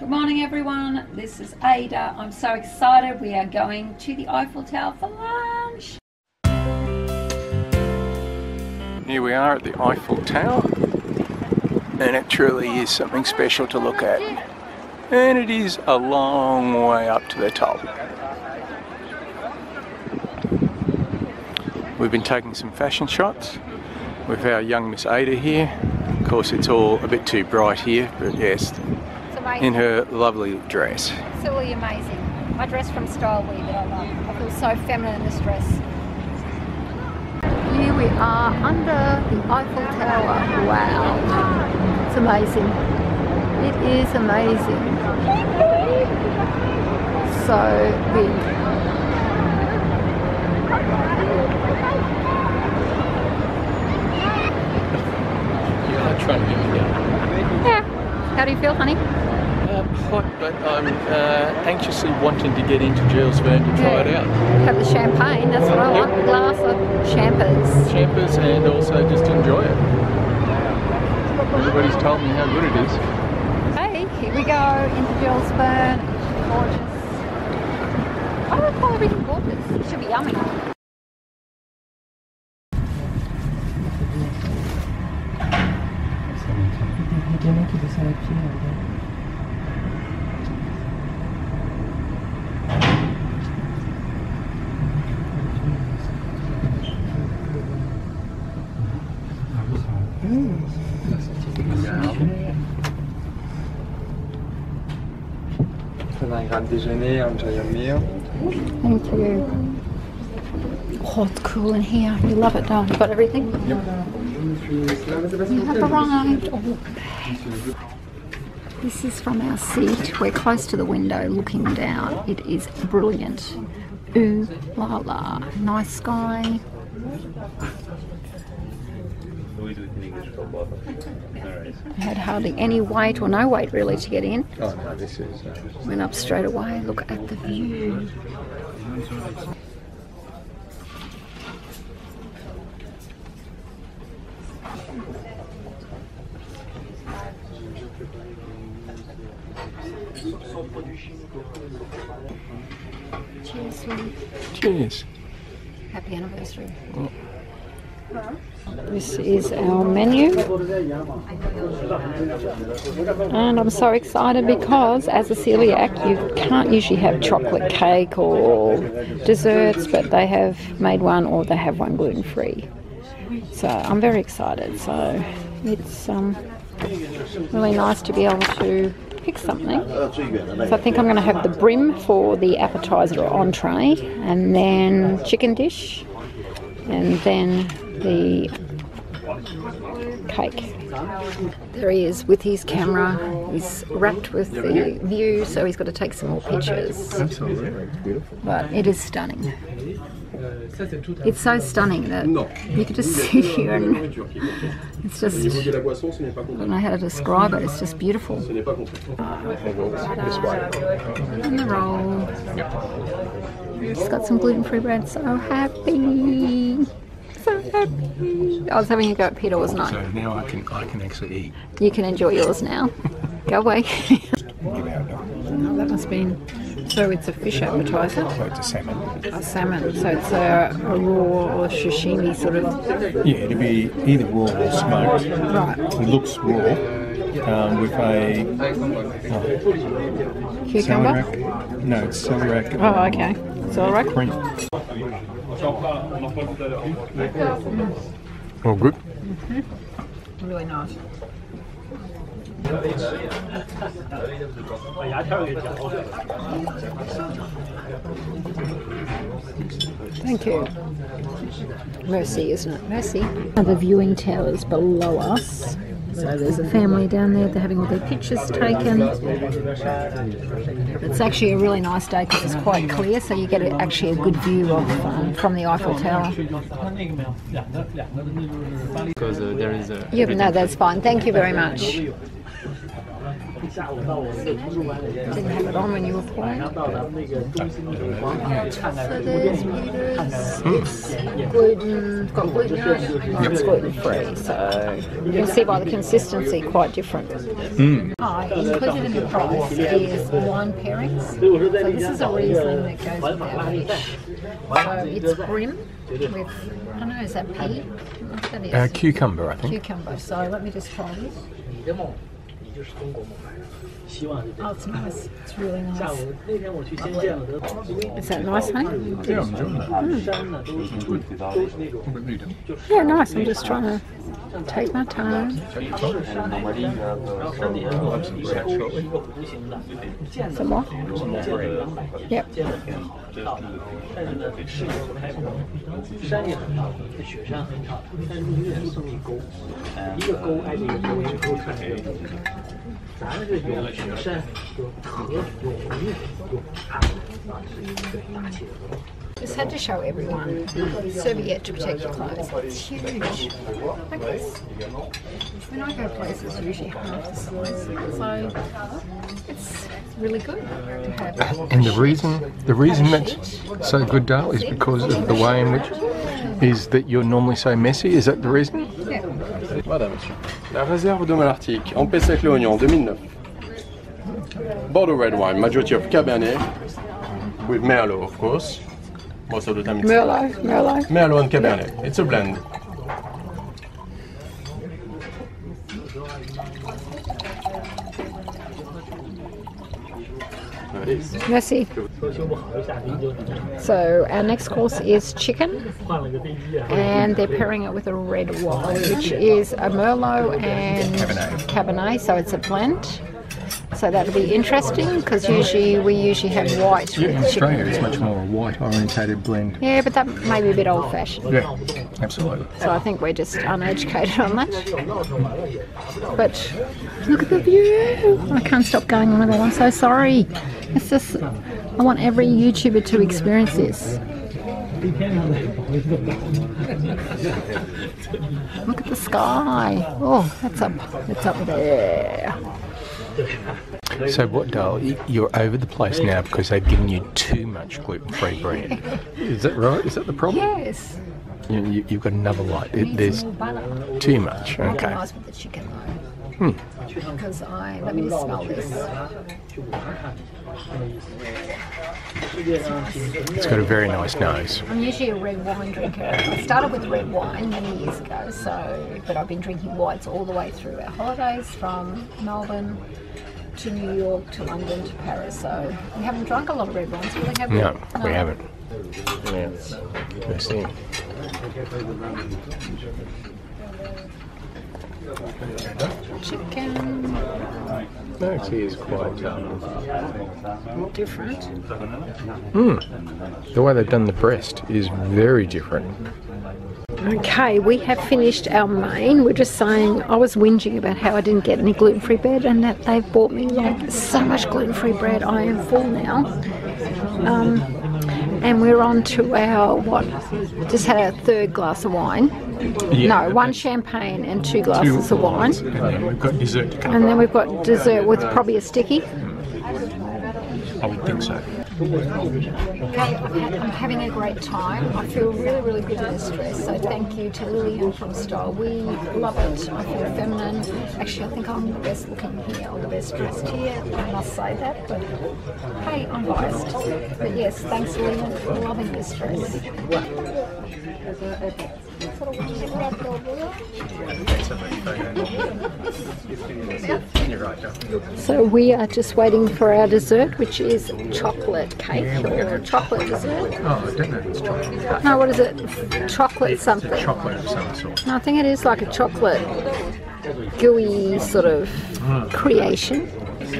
Good morning, everyone. This is Ada. I'm so excited. We are going to the Eiffel Tower for lunch. Here we are at the Eiffel Tower, and it truly is something special to look at. And it is a long way up to the top. We've been taking some fashion shots with our young Miss Ada here. Of course, it's all a bit too bright here, but yes, amazing. in her lovely dress. Absolutely amazing. My dress from Style Wear that I love. I feel so feminine in this dress. Here we are under the Eiffel Tower. Wow. It's amazing. It is amazing. So big. Yeah. How do you feel, honey? Um, hot, but I'm uh, anxiously wanting to get into Jules Verne to try it out. Have the champagne, that's what I want. A glass of champers. Champers and also just enjoy it. Everybody's told me how good it is. Hey, here we go into Jules Verne. Gorgeous. I would call everything gorgeous. It should be yummy. Prenez un grappe déjeuner, enjoy your meal. Thank you. Oh, it's cool in here. You love it, don't you? Got everything? You have arrived. Oh, this is from our seat. We're close to the window looking down. It is brilliant. Ooh la la. Nice sky. I had hardly any wait or no wait really to get in. Oh no, this is. Uh, Went up straight away. Look at the view. Cheers, cheers. Happy anniversary. This is our menu. And I'm so excited because as a celiac, you can't usually have chocolate cake or desserts, but they have made one or they have one gluten free. So I'm very excited. So it's um, really nice to be able to pick something. So I think I'm going to have the bream for the appetizer or entree, and then chicken dish, and then the cake. There he is with his camera. He's rapt with the view, so he's got to take some more pictures. Absolutely, beautiful. But it is stunning. It's so stunning that you could just sit here and it's just, I don't know how to describe it, it's just beautiful. And uh, the roll. It's got some gluten-free bread. So happy. So happy. I was having a go at Peter, wasn't I? So now I can I can actually eat. You can enjoy yours now. Go away. Get out now. oh, that must be. So it's a fish appetizer, So it's a salmon. a salmon. So it's a, a raw or sashimi sort of. Yeah, it'll be either raw or smoked. Right. It looks raw um, with a Cucumber. celeriac. No, it's celeriac. Oh, okay. Celery. Cream. All good. Really nice. Thank you. Mercy, isn't it? Mercy. The viewing towers below us. So there's a family down there. They're having all their pictures taken. It's actually a really nice day because it's quite clear, so you get actually a good view of um, from the Eiffel Tower. because uh, there is a Yeah, no, that's fine. Thank you very much. Didn't have it on when you were pouring. So there's It's gluten, got gluten in it. It's gluten free, so you can see by the consistency quite different. Oh, included in the price is wine pairings. So this is a Riesling that goes with our fish. So it's bream with, I don't know, is that pea? What that is? Uh, cucumber, I think. Cucumber. So let me just try this. 你就是中国梦来的，希望是这 Oh, 样。 it's nice. It's really 下 nice. 午那天我去新建了的， Is that nice, honey? 山呢都是都是那种 Yeah, nice. I'm just trying to Take my time. Some more. Yep. Just had to show everyone serviette to protect your clothes. It's huge. Like this. When I go places, it's usually half the size. So it's really good to have. And the reason the reason that's so good, Dale, is because of the way in which is that you're normally so messy. Is that the reason? Yeah. Voilà, monsieur. La réserve de Malartic, en Pessac-Léognan, 2009. Bordeaux red wine, majority of Cabernet, with Merlot, of course most of the time. It's Merlot, Merlot. Merlot and Cabernet. It's a blend. Merci. So our next course is chicken, and they're pairing it with a red wine, which is a Merlot and Cabernet. Cabernet so it's a blend. So that'll be interesting because usually we usually have white Yeah, in. Australia it's much more a white orientated blend. Yeah, but that may be a bit old fashioned. Yeah, absolutely. So I think we're just uneducated on that. But look at the view! I can't stop going on with it. I'm so sorry. It's just I want every YouTuber to experience this. Look at the sky. Oh, that's up. It's up there. So what, Dale? You're over the place now because they've given you too much gluten-free bread. Is that right? Is that the problem? Yes. You, you, have got another light. It, there's too much. Okay. Hmm. Because I let me smell this. It's got a very nice nose. I'm usually a red wine drinker. I started with red wine many years ago, so but I've been drinking whites all the way through our holidays from Melbourne to New York to London to Paris. So we haven't drunk a lot of red wines, really, have we? No, we haven't. Yeah. That's it. Chicken, Actually, is quite. Um, different. the way they've done the breast is very different. Okay, we have finished our main. We're just saying I was whinging about how I didn't get any gluten-free bread, and that they've bought me like so much gluten-free bread. I am full now. Um, and we're on to our what? Just had our third glass of wine. No, one champagne and two glasses of wine, And then we've got dessert to come. and then we've got dessert with probably a sticky. I would think so. Had, I'm having a great time. I feel really, really good in this dress. So thank you to Lillian from Style. We love it. I feel feminine. Actually, I think I'm the best looking here, or the best dressed here. I must say that. But hey, I'm biased. But yes, thanks Lillian for loving this dress. So we are just waiting for our dessert, which is chocolate cake or chocolate dessert. Oh, I don't know if it's chocolate. No, what is it? Chocolate something. Chocolate of some sort. No, I think it is like a chocolate gooey sort of ah. creation. A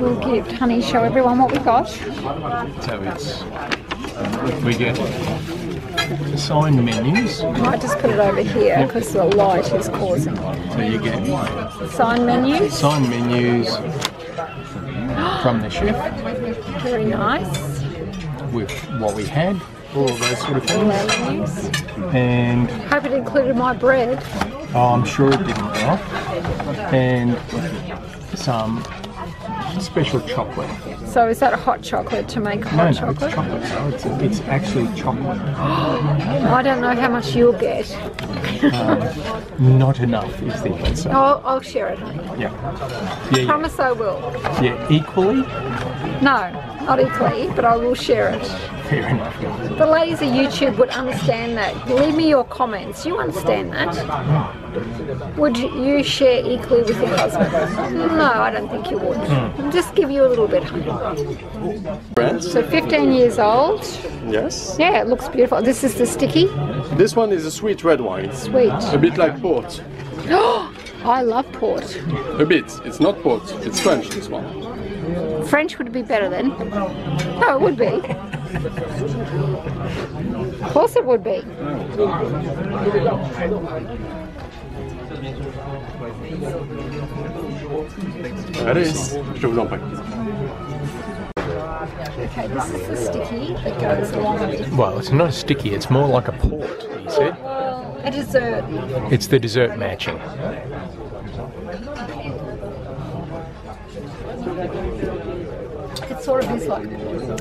little gift. Honey, show everyone what we got. So it's. We get signed menus. I might just put it over here because the light is causing So you get sign menus. signed menus from the chef Very nice. with what we had all of those sort of things. And Hope it included my bread. oh, I'm sure it didn't. And some special chocolate. So is that a hot chocolate to make No, hot no, it's chocolate? chocolate. No, it's, it's actually chocolate. I don't know how much you'll get. Um, not enough is the answer. I'll, I'll share it. Yeah. Yeah, yeah. Promise I will. yeah. Equally, No, not equally, but I will share it. fair enough. The ladies at YouTube would understand that. Leave me your comments. You understand that? Would you share equally with your husband? No, I don't think you would. Hmm. Just give you a little bit. Friends? So 15 years old. Yes. Yeah, it looks beautiful. This is the sticky. This one is a sweet red wine. Sweet. A bit like port. I love port. A bit. It's not port. It's French, this one. French would be better then. No, it would be. Of course it would be. Allez, je vous en prie. Okay, this is the sticky that goes along with. Well, it's not a sticky. It's more like a port. He said. A dessert. It's the dessert matching. It sort of is like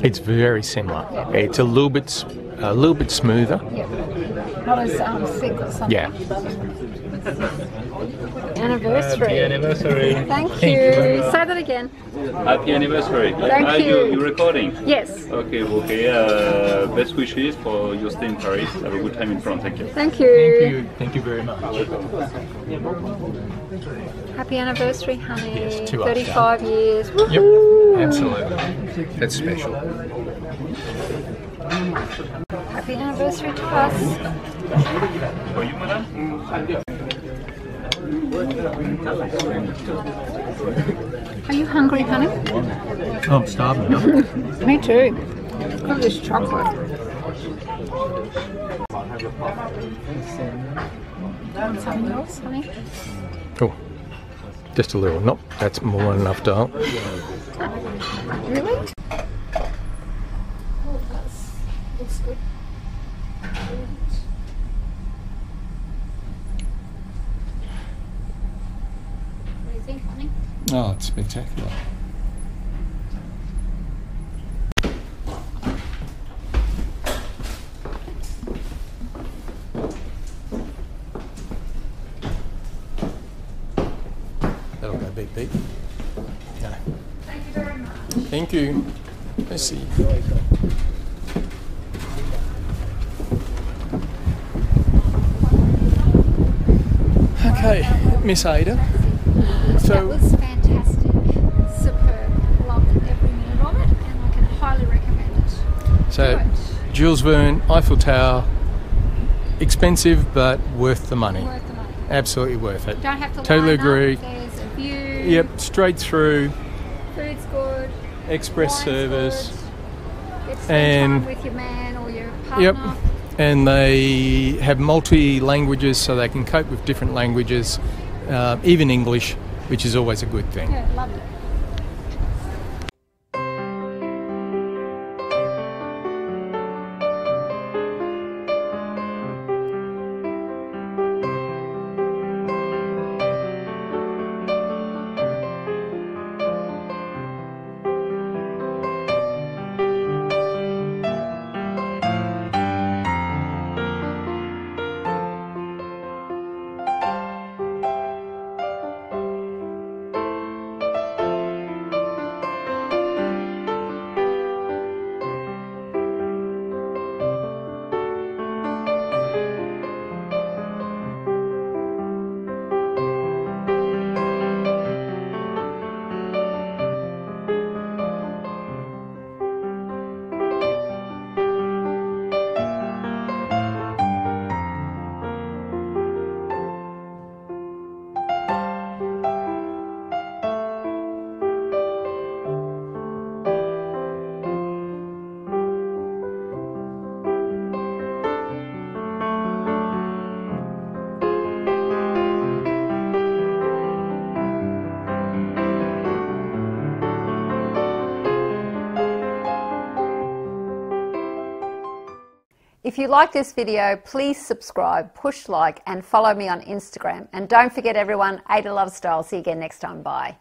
It's very similar. It's a little bit, s- a little bit smoother. Yeah. Not as um, thick or something. Yeah. Anniversary. Happy anniversary. Thank you. Thank you. Say that again. Happy anniversary. Thank Are you. you recording? Yes. Okay, okay. Uh, best wishes for your stay in Paris. Have a good time in France. Thank you. Thank you. Thank you. Thank you very much. Happy anniversary, honey. Yes, to us, 35 years. Yep. Absolutely. That's special. Happy anniversary to us. For you, madam? Are you hungry, honey? Oh, I'm starving. Me too. Look at this chocolate. Want something else, honey? oh, just a little. Nope, that's more than enough, darl. Really? Oh, that's looks good. What do you think, honey? Oh, it's spectacular. That'll go beep beep. No. Thank you very much. Thank you. Let's see. Okay, Miss Ada. That So, was fantastic. Superb. Loved every minute of it and I can highly recommend it. so Right. Jules Verne, Eiffel Tower, expensive but worth the money. Worth the money. Absolutely worth it. Don't have to Totally agree. Up. There's a view. Yep, straight through, Food's good. express service. good. Get to spend And- with your man or your partner. Yep. And they have multi languages so they can cope with different languages, uh, even English, which is always a good thing. Yeah, loved If you like this video, please subscribe, push like, and follow me on Instagram. And don't forget, everyone, Ada Love Style. See you again next time. Bye.